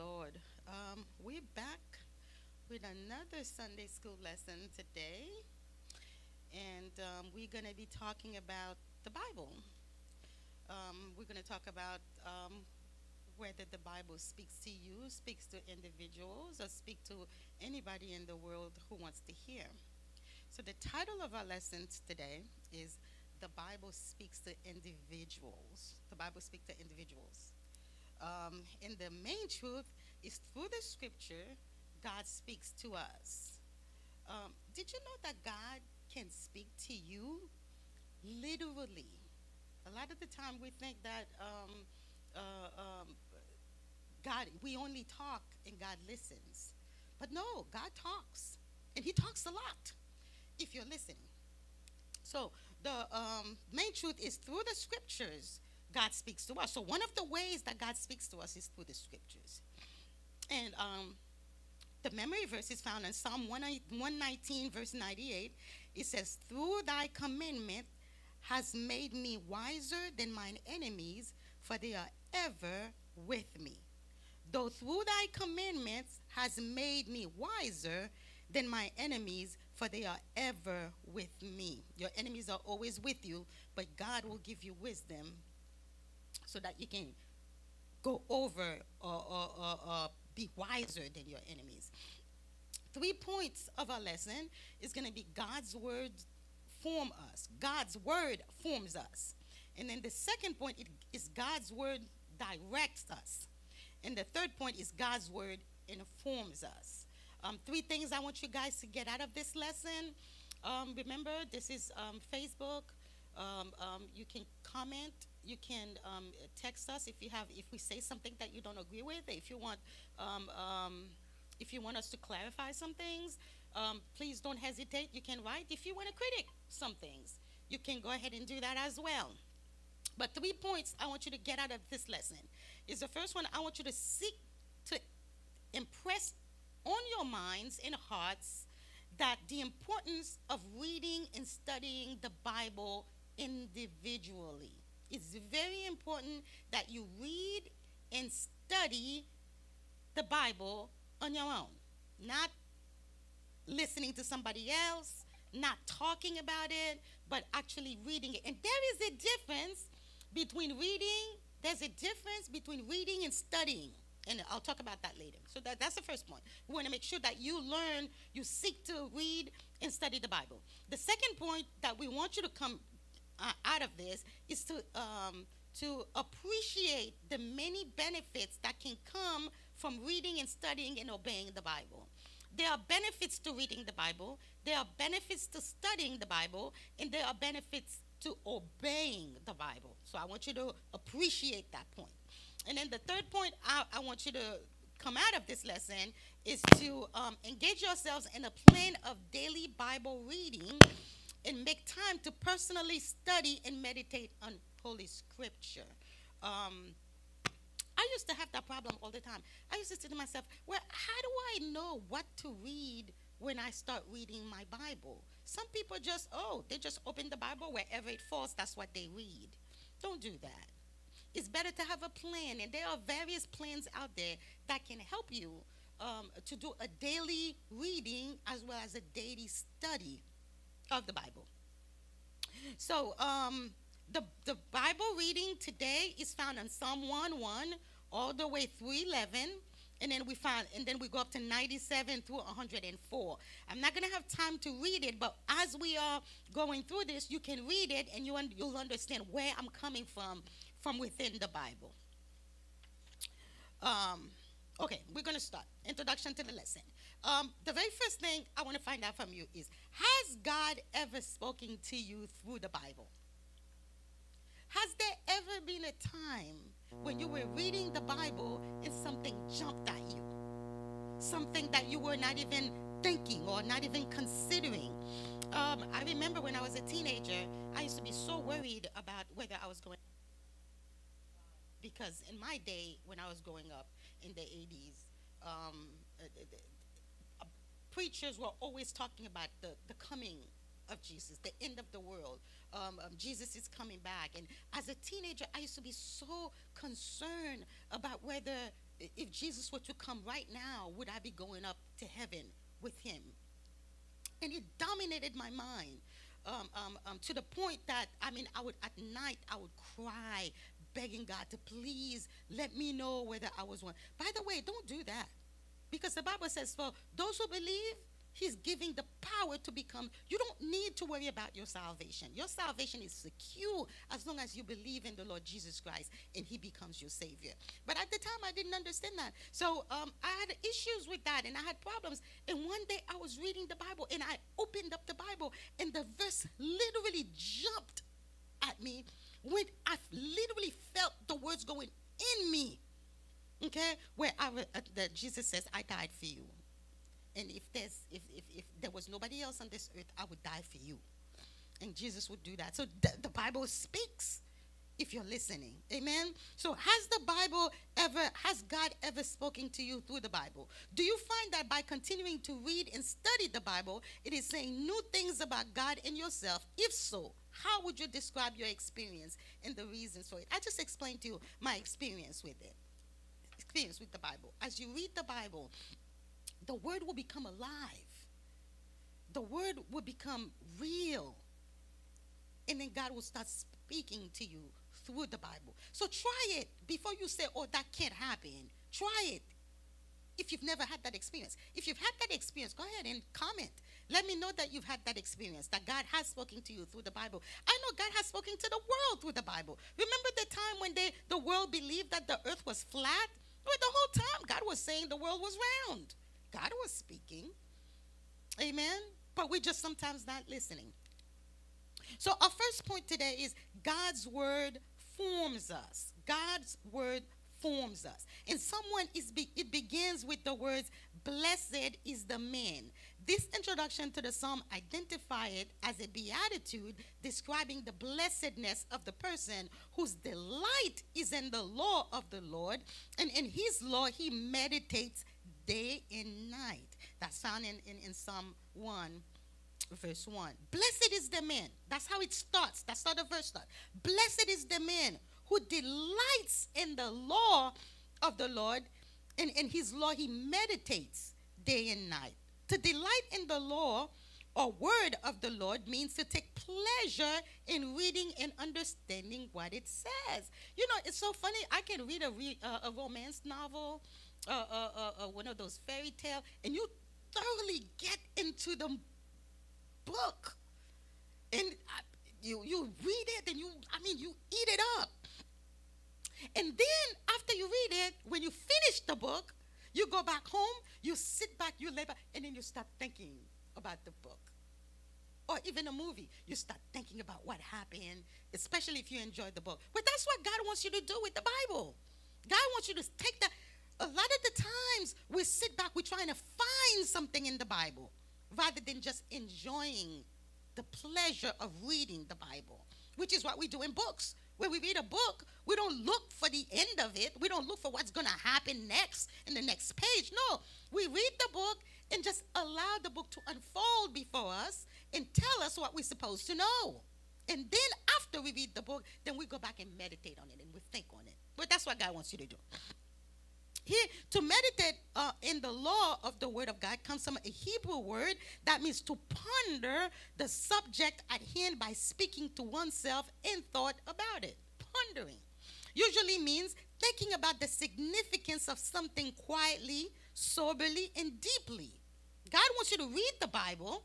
Lord. Um, we're back with another Sunday school lesson today, and um, we're going to be talking about the Bible. Um, we're going to talk about um, whether the Bible speaks to you, speaks to individuals, or speak to anybody in the world who wants to hear. So the title of our lesson today is "The Bible Speaks to Individuals." The Bible speaks to individuals. Um, and the main truth is through the scripture, God speaks to us. Um, did you know that God can speak to you literally? A lot of the time we think that um, uh, um, God, we only talk and God listens. But no, God talks. And He talks a lot if you're listening. So the um, main truth is through the scriptures, God speaks to us. So one of the ways that God speaks to us is through the scriptures. And um, the memory verse is found in Psalm 119, verse 98. It says, Through thy commandment has made me wiser than mine enemies, for they are ever with me. Though through thy commandments has made me wiser than my enemies, for they are ever with me. Your enemies are always with you, but God will give you wisdom so that you can go over or, or, or, or be wiser than your enemies. Three points of our lesson is going to be God's word form us. God's word forms us. And then the second point is God's word directs us. And the third point is God's word informs us. Um, three things I want you guys to get out of this lesson. Um, remember, this is um, Facebook. Um, um, you can comment you can um, text us if you have if we say something that you don't agree with. If you want um, um, if you want us to clarify some things, um, please don't hesitate. You can write. If you want to critic some things, you can go ahead and do that as well. But three points I want you to get out of this lesson is the first one. I want you to seek to impress on your minds and hearts that the importance of reading and studying the Bible individually it's very important that you read and study the Bible on your own, not listening to somebody else, not talking about it, but actually reading it. And there is a difference between reading, there's a difference between reading and studying. And I'll talk about that later. So that, that's the first point. We want to make sure that you learn, you seek to read and study the Bible. The second point that we want you to come uh, out of this is to um, to appreciate the many benefits that can come from reading and studying and obeying the Bible. There are benefits to reading the Bible, there are benefits to studying the Bible, and there are benefits to obeying the Bible. So I want you to appreciate that point. And then the third point I, I want you to come out of this lesson is to um, engage yourselves in a plan of daily Bible reading and make time to personally study and meditate on Holy Scripture. Um, I used to have that problem all the time. I used to say to myself, well, how do I know what to read when I start reading my Bible? Some people just, oh, they just open the Bible wherever it falls, that's what they read. Don't do that. It's better to have a plan, and there are various plans out there that can help you um, to do a daily reading as well as a daily study of the Bible. So um, the, the Bible reading today is found in Psalm 1 1 all the way through 11 and then we find and then we go up to 97 through 104 i'm not going to have time to read it but as we are going through this you can read it and you un- you'll understand where i'm coming from from within the bible. Um, okay we're going to start. Introduction to the lesson um, the very first thing I want to find out from you is Has God ever spoken to you through the Bible? Has there ever been a time when you were reading the Bible and something jumped at you? Something that you were not even thinking or not even considering? Um, I remember when I was a teenager, I used to be so worried about whether I was going. Because in my day, when I was growing up in the 80s, um, preachers were always talking about the, the coming of Jesus, the end of the world. Um, um, Jesus is coming back. And as a teenager, I used to be so concerned about whether if Jesus were to come right now, would I be going up to heaven with him? And it dominated my mind um, um, um, to the point that, I mean, I would, at night, I would cry, begging God to please let me know whether I was one. By the way, don't do that. Because the Bible says, for those who believe, He's giving the power to become. You don't need to worry about your salvation. Your salvation is secure as long as you believe in the Lord Jesus Christ and He becomes your Savior. But at the time, I didn't understand that. So um, I had issues with that and I had problems. And one day I was reading the Bible and I opened up the Bible and the verse literally jumped at me when I literally felt the words going in me. Okay, where I, uh, that Jesus says, "I died for you." And if there's if, if, if there was nobody else on this earth, I would die for you. And Jesus would do that. So the, the Bible speaks if you're listening. Amen. So has the Bible ever has God ever spoken to you through the Bible? Do you find that by continuing to read and study the Bible, it is saying new things about God and yourself? If so, how would you describe your experience and the reasons for it? I just explained to you my experience with it. Experience with the Bible. As you read the Bible, the word will become alive. The word will become real. And then God will start speaking to you through the Bible. So try it before you say, oh, that can't happen. Try it if you've never had that experience. If you've had that experience, go ahead and comment. Let me know that you've had that experience, that God has spoken to you through the Bible. I know God has spoken to the world through the Bible. Remember the time when they, the world believed that the earth was flat? Well, the whole time God was saying the world was round. God was speaking. Amen. But we're just sometimes not listening. So, our first point today is God's word forms us. God's word forms us. And someone is be, it begins with the words, Blessed is the man. This introduction to the psalm identify it as a beatitude describing the blessedness of the person whose delight is in the law of the Lord, and in his law he meditates day and night. That's found in, in, in Psalm 1, verse 1. Blessed is the man. That's how it starts. That's how the verse starts. Blessed is the man who delights in the law of the Lord, and in his law he meditates day and night. To delight in the law or word of the Lord means to take pleasure in reading and understanding what it says. You know, it's so funny. I can read a, re- uh, a romance novel uh, uh, uh, uh, one of those fairy tale, and you thoroughly get into the book, and you you read it, and you I mean you eat it up, and then after you read it, when you finish the book, you go back home, you sit back, you lay back, and then you start thinking about the book. Or even a movie, you start thinking about what happened, especially if you enjoyed the book. But that's what God wants you to do with the Bible. God wants you to take that a lot of the times we sit back, we're trying to find something in the Bible rather than just enjoying the pleasure of reading the Bible, which is what we do in books. When we read a book, we don't look for the end of it. We don't look for what's going to happen next in the next page. No, we read the book and just allow the book to unfold before us and tell us what we're supposed to know. And then after we read the book, then we go back and meditate on it and we think on it. But that's what God wants you to do. To meditate uh, in the law of the Word of God comes from a Hebrew word that means to ponder the subject at hand by speaking to oneself in thought about it. Pondering usually means thinking about the significance of something quietly, soberly, and deeply. God wants you to read the Bible,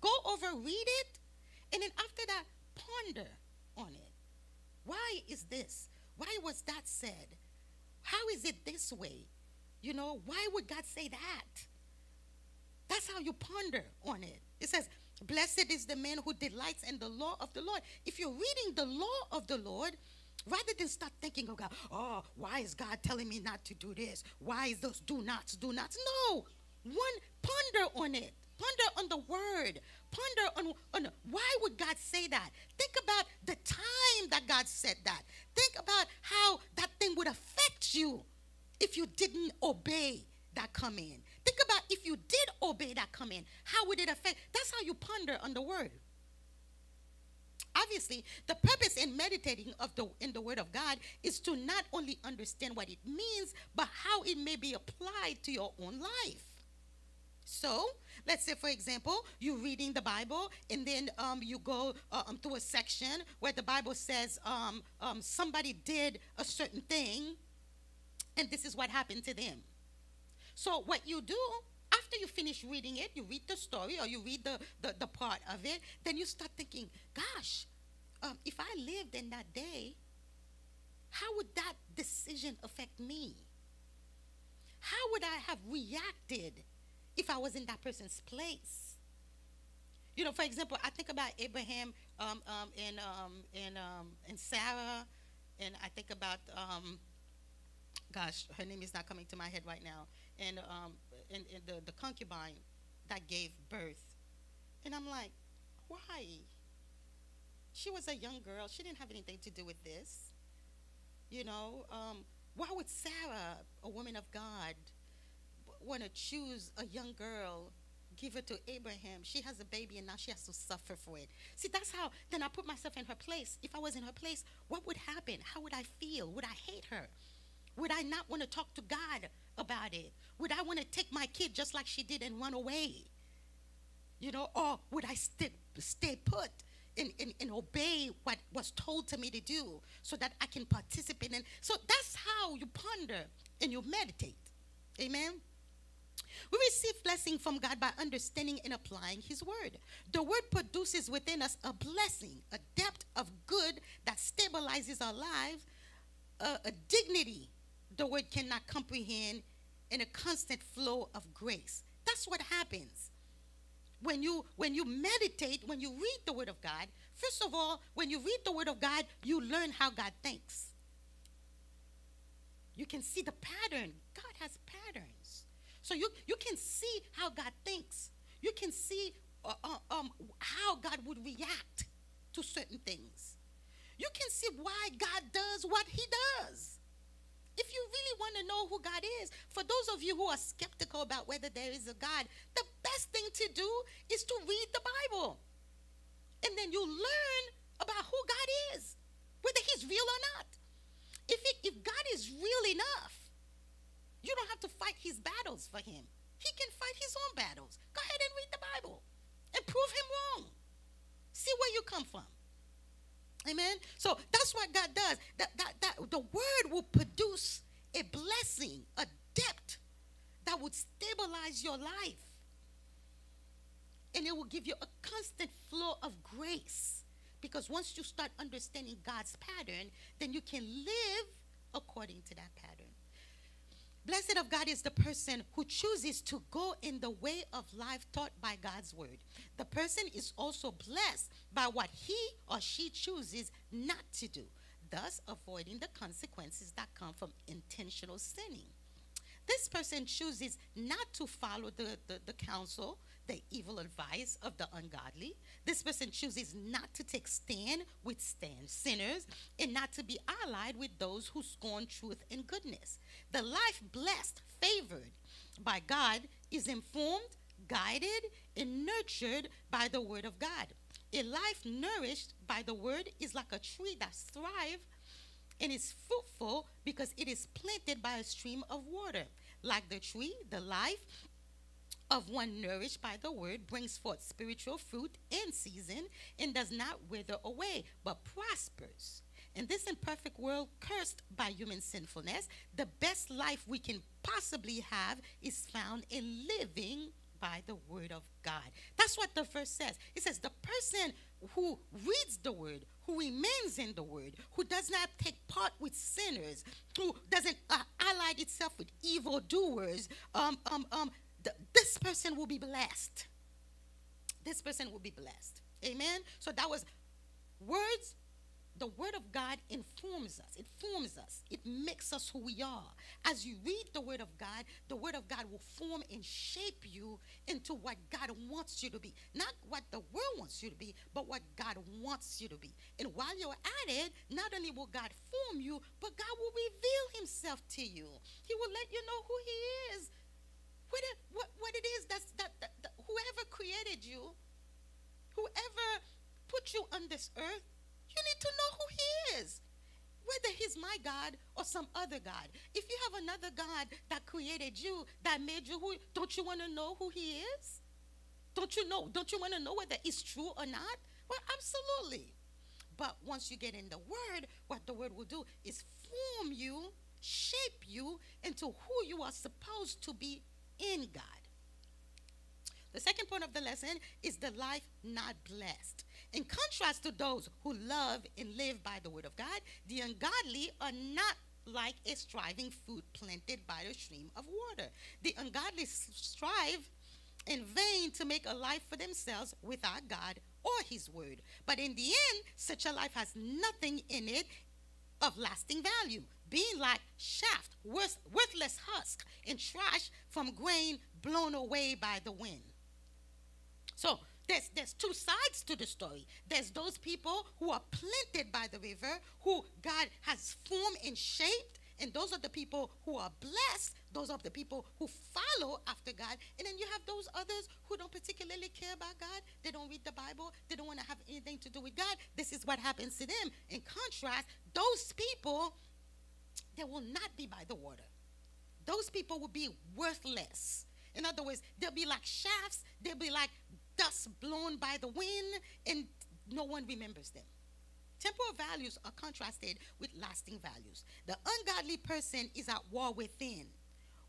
go over, read it, and then after that, ponder on it. Why is this? Why was that said? How is it this way? You know, why would God say that? That's how you ponder on it. It says, Blessed is the man who delights in the law of the Lord. If you're reading the law of the Lord, rather than start thinking of God, oh, why is God telling me not to do this? Why is those do nots, do nots? No. One, ponder on it. Ponder on the word. Ponder on, on why would God say that? Think about the time that God said that. Think about how that thing would affect you if you didn't obey that command. Think about if you did obey that command, how would it affect? That's how you ponder on the word. Obviously, the purpose in meditating of the in the Word of God is to not only understand what it means, but how it may be applied to your own life. So, let's say, for example, you're reading the Bible, and then um, you go uh, um, to a section where the Bible says um, um, somebody did a certain thing, and this is what happened to them. So, what you do after you finish reading it, you read the story or you read the, the, the part of it, then you start thinking, gosh, um, if I lived in that day, how would that decision affect me? How would I have reacted if I was in that person's place? You know, for example, I think about Abraham um, um, and, um, and, um, and Sarah, and I think about, um, gosh, her name is not coming to my head right now, and and, and the, the concubine that gave birth. And I'm like, why? She was a young girl. She didn't have anything to do with this. You know, um, why would Sarah, a woman of God, want to choose a young girl, give her to Abraham? She has a baby and now she has to suffer for it. See, that's how, then I put myself in her place. If I was in her place, what would happen? How would I feel? Would I hate her? Would I not want to talk to God about it? Would I want to take my kid just like she did and run away? You know, or would I stay, stay put and, and, and obey what was told to me to do so that I can participate in? So that's how you ponder and you meditate. Amen. We receive blessing from God by understanding and applying His word. The word produces within us a blessing, a depth of good that stabilizes our lives, a, a dignity the word cannot comprehend in a constant flow of grace. That's what happens. When you when you meditate, when you read the word of God, first of all, when you read the word of God, you learn how God thinks. You can see the pattern. God has. So you you can see how God thinks. You can see uh, uh, um, how God would react to certain things. You can see why God does what he does. If you really want to know who God is, for those of you who are skeptical about whether there is a God, the best thing to do is to read the Bible. And then you learn about who God is, whether he's real or not. If, it, if God is real enough, you don't have to fight his battles for him. He can fight his own battles. Go ahead and read the Bible and prove him wrong. See where you come from. Amen. So that's what God does. That, that, that the word will produce a blessing, a depth that would stabilize your life. And it will give you a constant flow of grace. Because once you start understanding God's pattern, then you can live according to that pattern. Blessed of God is the person who chooses to go in the way of life taught by God's word. The person is also blessed by what he or she chooses not to do, thus avoiding the consequences that come from intentional sinning. This person chooses not to follow the, the, the counsel the evil advice of the ungodly. This person chooses not to take stand with stand sinners and not to be allied with those who scorn truth and goodness. The life blessed, favored by God is informed, guided, and nurtured by the word of God. A life nourished by the word is like a tree that thrives and is fruitful because it is planted by a stream of water. Like the tree, the life of one nourished by the word brings forth spiritual fruit in season and does not wither away, but prospers. In this imperfect world cursed by human sinfulness, the best life we can possibly have is found in living by the word of God. That's what the verse says. It says, The person who reads the word, who remains in the word, who does not take part with sinners, who doesn't uh, ally itself with evildoers, um, um, um, th- this person will be blessed. This person will be blessed. Amen. So that was words. The word of God informs us. It forms us. It makes us who we are. As you read the word of God, the word of God will form and shape you into what God wants you to be. Not what the world wants you to be, but what God wants you to be. And while you're at it, not only will God form you, but God will reveal himself to you. He will let you know who he is what it, what, what it is that's that, that, that whoever created you, whoever put you on this earth, you need to know who He is. Whether He's my God or some other God. If you have another God that created you, that made you who, don't you want to know who He is? Don't you know? Don't you want to know whether it's true or not? Well, absolutely. But once you get in the Word, what the Word will do is form you, shape you into who you are supposed to be in God. The second point of the lesson is the life not blessed. In contrast to those who love and live by the word of God, the ungodly are not like a striving fruit planted by a stream of water. The ungodly strive in vain to make a life for themselves without God or His word. But in the end, such a life has nothing in it of lasting value, being like shaft, worth, worthless husk, and trash from grain blown away by the wind. So there's there's two sides to the story. There's those people who are planted by the river, who God has formed and shaped, and those are the people who are blessed. Those are the people who follow after God. And then you have those others who don't particularly care about God. They don't read the Bible. They don't want to have anything to do with God. This is what happens to them. In contrast, those people, they will not be by the water. Those people will be worthless. In other words, they'll be like shafts. They'll be like dust blown by the wind, and no one remembers them. Temporal values are contrasted with lasting values. The ungodly person is at war within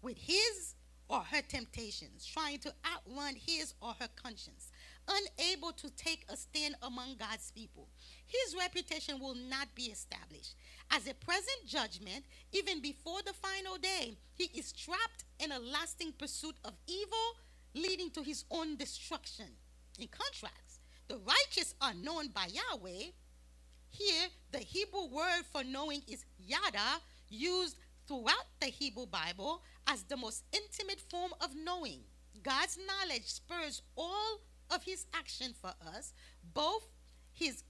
with his or her temptations, trying to outrun his or her conscience, unable to take a stand among God's people. His reputation will not be established. As a present judgment, even before the final day, he is trapped in a lasting pursuit of evil leading to his own destruction. In contrast, the righteous are known by Yahweh. Here, the Hebrew word for knowing is yada, used throughout the Hebrew Bible as the most intimate form of knowing. God's knowledge spurs all of his action for us, both his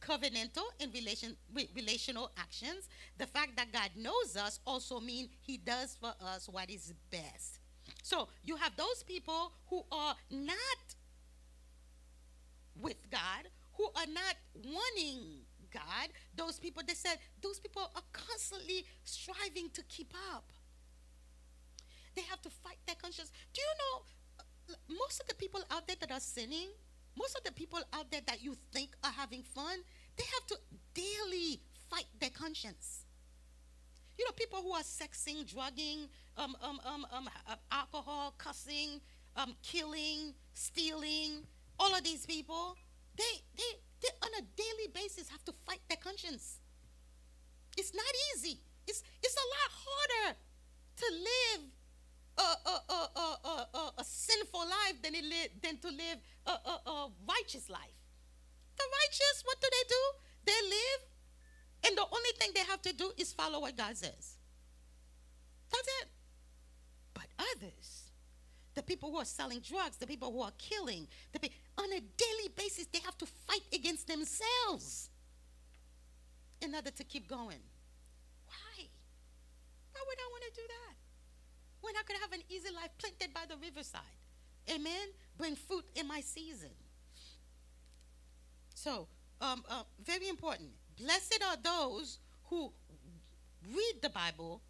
covenantal and relation, relational actions. The fact that God knows us also means he does for us what is best. So you have those people who are not with God, who are not wanting God. Those people, they said, those people are constantly striving to keep up. They have to fight their conscience. Do you know, uh, most of the people out there that are sinning, most of the people out there that you think are having fun, they have to daily fight their conscience. You know, people who are sexing, drugging, um, um, um, um, uh, alcohol, cussing, um, killing, stealing, all of these people, they, they, they on a daily basis have to fight their conscience. It's not easy. It's, it's a lot harder to live a, a, a, a, a, a sinful life than, it li- than to live a, a, righteous life. The righteous, what do they do? They live and the only thing they have to do is follow what God says. That's it. But others, the people who are selling drugs, the people who are killing, the pe- on a daily basis, they have to fight against themselves in order to keep going. Why? Why would I want to do that? When I could have an easy life planted by the riverside. Amen? Bring fruit in my season. So, um, uh, very important. Blessed are those who read the Bible,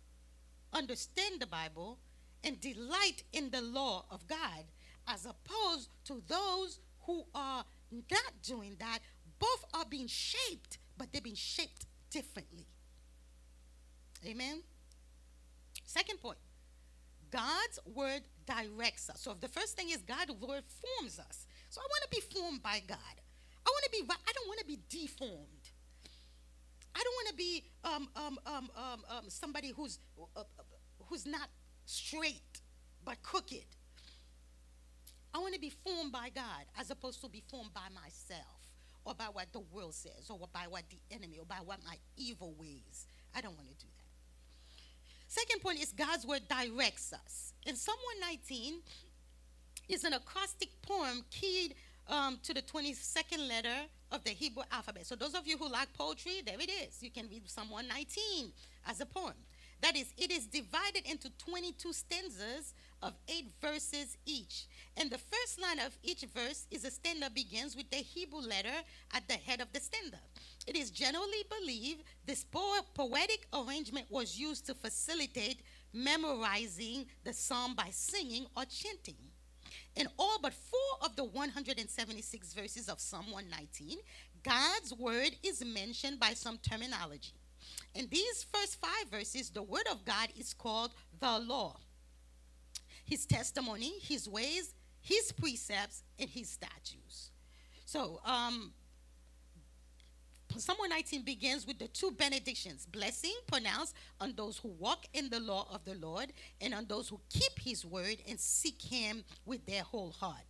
understand the Bible, and delight in the law of God, as opposed to those who are not doing that. Both are being shaped, but they're being shaped differently. Amen. Second point God's word directs us. So, if the first thing is God's word forms us. So, I want to be formed by God. I want to be, I don't want to be deformed. I don't want to be um, um, um, um, um, somebody who's, uh, uh, who's not straight but crooked. I want to be formed by God as opposed to be formed by myself or by what the world says or by what the enemy or by what my evil ways. I don't want to do that. Second point is God's word directs us. In Psalm 119 is an acrostic poem keyed um, to the 22nd letter of the Hebrew alphabet. So those of you who like poetry, there it is. You can read Psalm 119 as a poem. That is, it is divided into 22 stanzas of eight verses each. And the first line of each verse is a stanza begins with the Hebrew letter at the head of the stanza. It is generally believed this po- poetic arrangement was used to facilitate memorizing the psalm by singing or chanting. In all but four of the 176 verses of Psalm 119, God's word is mentioned by some terminology. In these first five verses, the word of God is called the law, his testimony, his ways, his precepts, and his statutes. So, um, Psalm 19 begins with the two benedictions blessing pronounced on those who walk in the law of the Lord and on those who keep his word and seek him with their whole heart.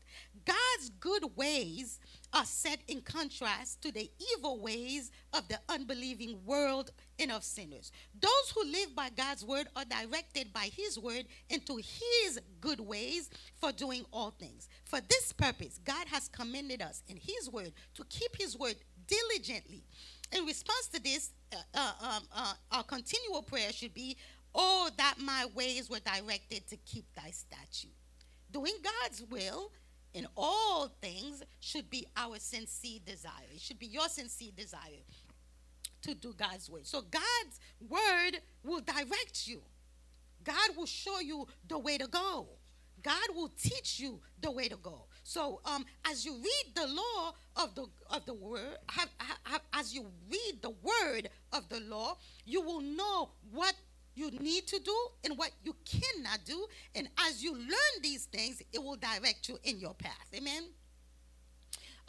God's good ways are set in contrast to the evil ways of the unbelieving world and of sinners. Those who live by God's word are directed by his word into his good ways for doing all things. For this purpose, God has commended us in his word to keep his word diligently. In response to this, uh, uh, um, uh, our continual prayer should be, Oh, that my ways were directed to keep thy statute. Doing God's will in all things should be our sincere desire. It should be your sincere desire to do God's way. So God's word will direct you. God will show you the way to go. God will teach you the way to go. So um, as you read the law of the of the word, have, have, as you read the word of the law, you will know what you need to do and what you cannot do. And as you learn these things, it will direct you in your path. Amen.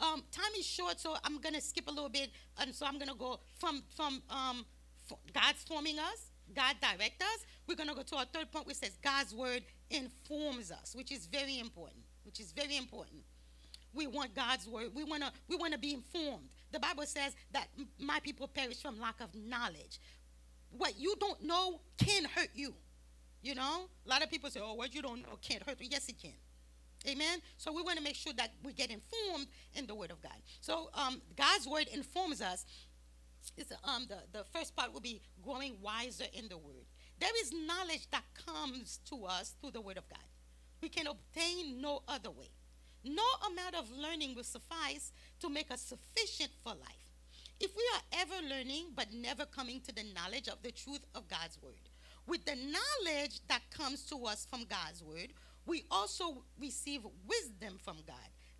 Um, time is short, so I'm gonna skip a little bit, and so I'm gonna go from from um, God's forming us, God direct us. We're gonna go to our third point, which says God's word informs us, which is very important which is very important. We want God's word. We want to we want to be informed. The Bible says that my people perish from lack of knowledge. What you don't know can hurt you. You know? A lot of people say, "Oh, what you don't know can't hurt you." Yes, it can. Amen. So we want to make sure that we get informed in the Word of God. So um, God's Word informs us. It's, um, the, the first part will be growing wiser in the Word. There is knowledge that comes to us through the Word of God we can obtain no other way. No amount of learning will suffice to make us sufficient for life. If we are learning but never coming to the knowledge of the truth of God's word, with the knowledge that comes to us from God's word, we also receive wisdom from God.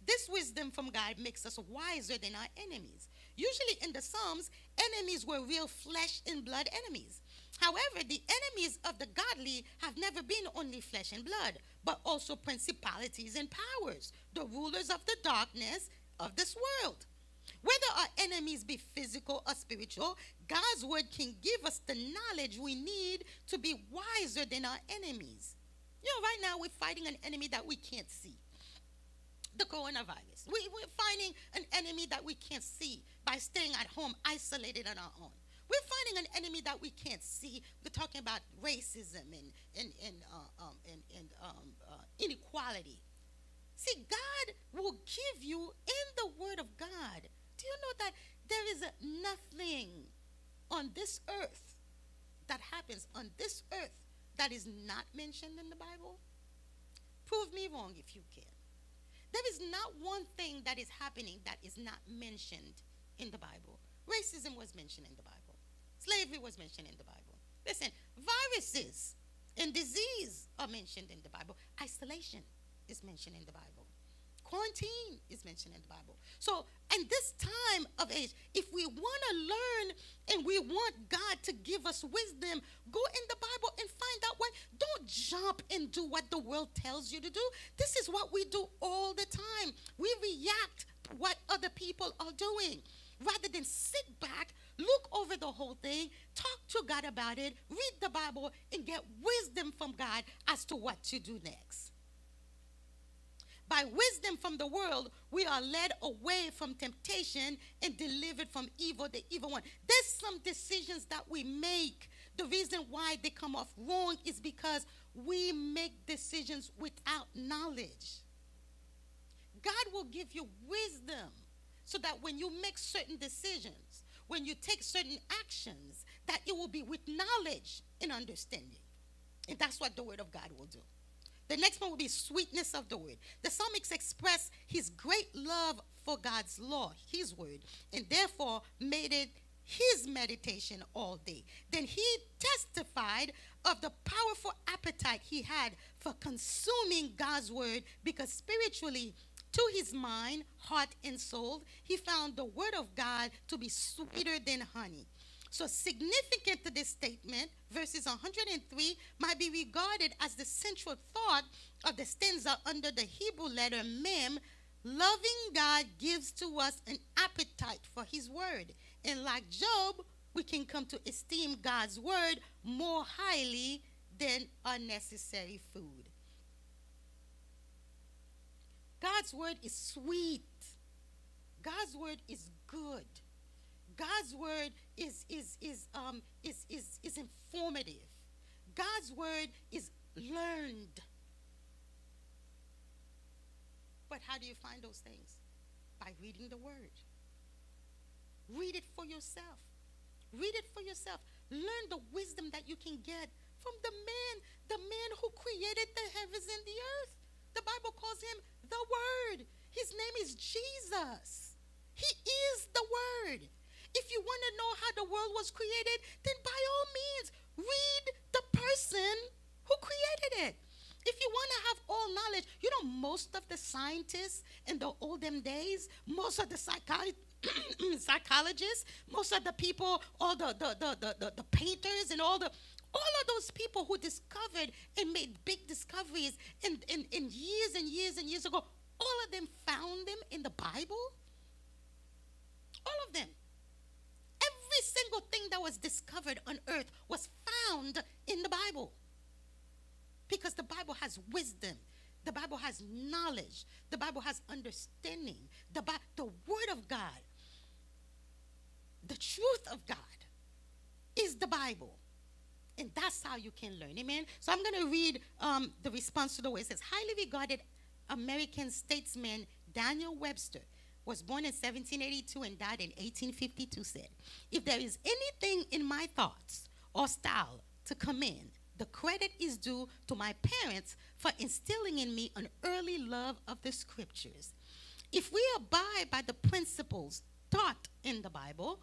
This wisdom from God makes us wiser than our enemies. Usually in the Psalms, enemies were real flesh and blood enemies. However, the enemies of the godly have never been only flesh and blood, but also principalities and powers, the rulers of the darkness of this world. Whether our enemies be physical or spiritual, God's word can give us the knowledge we need to be wiser than our enemies. You know, right now we're fighting an enemy that we can't see the coronavirus. We, we're fighting an enemy that we can't see by staying at home, isolated on our own. We're finding an enemy that we can't see. We're talking about racism and, and, and, uh, um, and, and um, uh, inequality. See, God will give you in the Word of God. Do you know that there is nothing on this earth that happens on this earth that is not mentioned in the Bible? Prove me wrong if you can. There is not one thing that is happening that is not mentioned in the Bible. Racism was mentioned in the Bible. Slavery was mentioned in the Bible. Listen, viruses and disease are mentioned in the Bible. Isolation is mentioned in the Bible. Quarantine is mentioned in the Bible. So, in this time of age, if we want to learn and we want God to give us wisdom, go in the Bible and find out what. Don't jump and do what the world tells you to do. This is what we do all the time. We react what other people are doing rather than sit back Look over the whole thing, talk to God about it, read the Bible, and get wisdom from God as to what to do next. By wisdom from the world, we are led away from temptation and delivered from evil, the evil one. There's some decisions that we make. The reason why they come off wrong is because we make decisions without knowledge. God will give you wisdom so that when you make certain decisions, when you take certain actions, that it will be with knowledge and understanding. And that's what the Word of God will do. The next one will be sweetness of the word. The psalmist expressed his great love for God's law, his word, and therefore made it his meditation all day. Then he testified of the powerful appetite he had for consuming God's word because spiritually, to his mind, heart, and soul, he found the word of God to be sweeter than honey. So, significant to this statement, verses 103 might be regarded as the central thought of the stanza under the Hebrew letter mem. Loving God gives to us an appetite for his word. And like Job, we can come to esteem God's word more highly than unnecessary food. God's word is sweet. God's word is good. God's word is is is um is is is informative. God's word is learned. But how do you find those things? By reading the word. Read it for yourself. Read it for yourself. Learn the wisdom that you can get from the man, the man who created the heavens and the earth. The Bible calls him the Word. His name is Jesus. He is the Word. If you want to know how the world was created, then by all means, read the person who created it. If you want to have all knowledge, you know, most of the scientists in the olden days, most of the psychi- psychologists, most of the people, all the, the, the, the, the, the painters and all the all of those people who discovered and made big discoveries in, in, in years and years and years ago, all of them found them in the Bible. All of them. Every single thing that was discovered on earth was found in the Bible. Because the Bible has wisdom. The Bible has knowledge. The Bible has understanding. The, Bi- the Word of God, the truth of God, is the Bible. And that's how you can learn. Amen. So I'm going to read um, the response to the word. It says, highly regarded American statesman Daniel Webster was born in 1782 and died in 1852 said, If there is anything in my thoughts or style to commend, the credit is due to my parents for instilling in me an early love of the scriptures. If we abide by the principles taught in the Bible,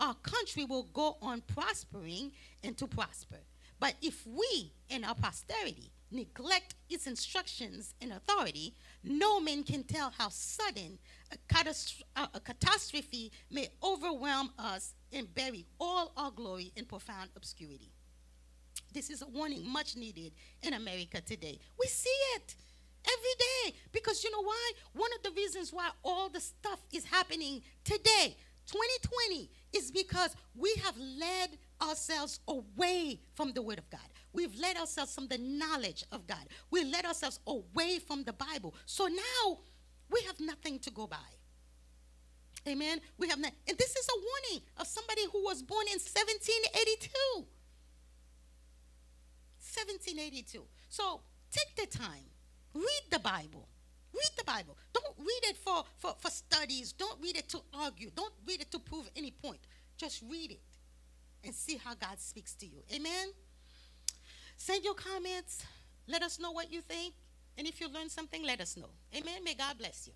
our country will go on prospering and to prosper. But if we and our posterity neglect its instructions and authority, no man can tell how sudden a, a catastrophe may overwhelm us and bury all our glory in profound obscurity. This is a warning much needed in America today. We see it every day because you know why? One of the reasons why all the stuff is happening today, 2020, is because we have led ourselves away from the Word of God. We've led ourselves from the knowledge of God. We led ourselves away from the Bible. So now we have nothing to go by. Amen. We have not, and this is a warning of somebody who was born in 1782. 1782. So take the time, read the Bible. Read the Bible. Don't read it for, for, for studies. Don't read it to argue. Don't read it to prove any point. Just read it and see how God speaks to you. Amen. Send your comments. Let us know what you think. And if you learn something, let us know. Amen. May God bless you.